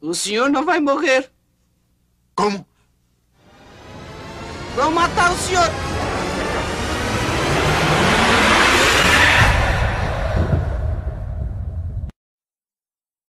O senhor não vai morrer. Como? Vão matar o senhor.